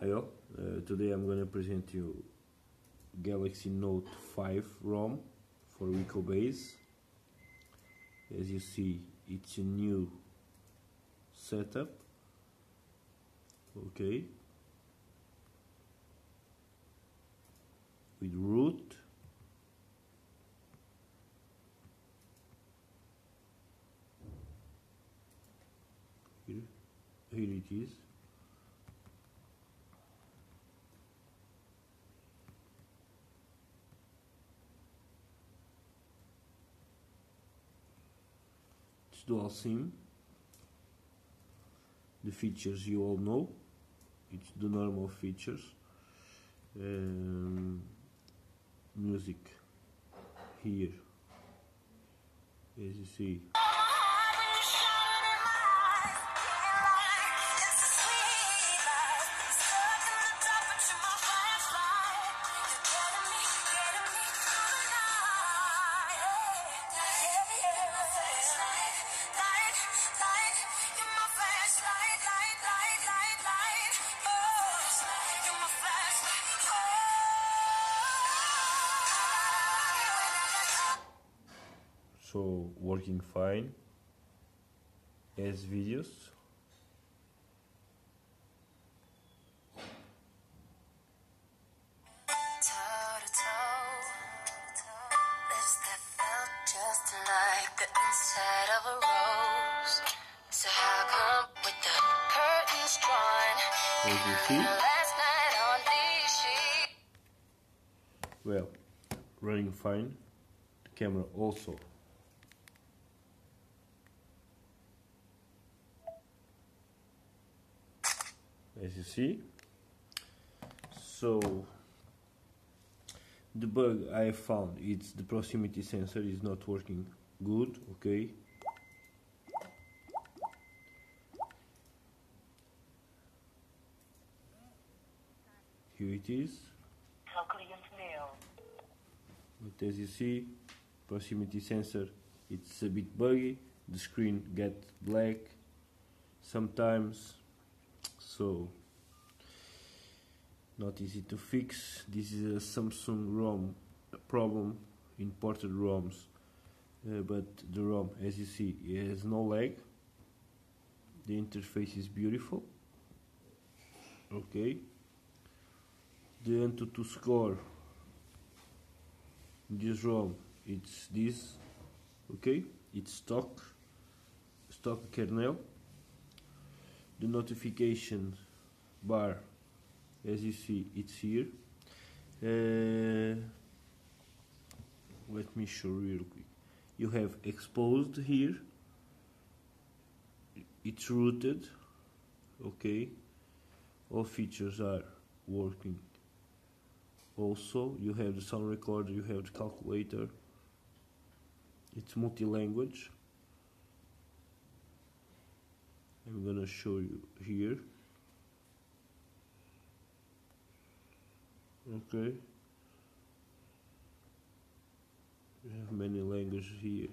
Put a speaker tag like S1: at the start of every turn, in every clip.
S1: Hiyo, uh, today I'm gonna present you Galaxy Note 5 ROM for Wikobase. As you see, it's a new setup. Okay. With root. Here, here it is. Dual SIM. The features you all know. It's the normal features. Um, music here, as you see.
S2: Come with the curtains drawn?
S1: As you see, well, running fine. The camera also. As you see. So the bug I found it's the proximity sensor is not working good okay? Here it is. But as you see proximity sensor it's a bit buggy. The screen get black sometimes so not easy to fix. This is a Samsung ROM problem imported ROMs. Uh, but the ROM as you see it has no lag. The interface is beautiful. Okay. The Antutu score this ROM it's this. Okay. It's stock stock kernel the notification bar. As you see it's here. Uh, let me show real quick. You have Xposed here. It's rooted okay? All features are working. Also you have the sound recorder you have the calculator. It's multi-language I'm gonna show you here. Okay. We have many languages here.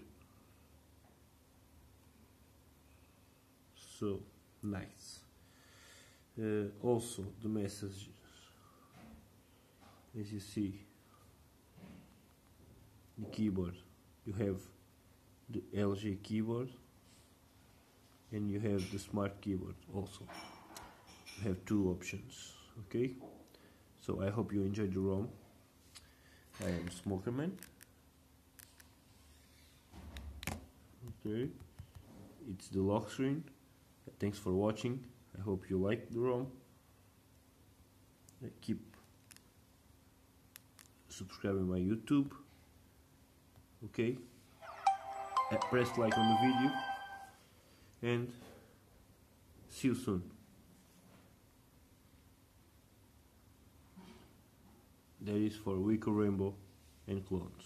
S1: So nice. Uh, also the messages. As you see the keyboard. You have the LG keyboard and you have the smart keyboard also. You have two options okay? So I hope you enjoyed the ROM. I am Smokerman. Okay? It's the lock screen. Thanks for watching. I hope you like the ROM. Keep subscribing my YouTube. Okay? Press like on the video and see you soon. That is for Wiko Rainbow and clones